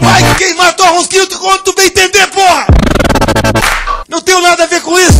Vai quem matou a rosquinha, tu, tu vem entender, porra! Não tenho nada a ver com isso!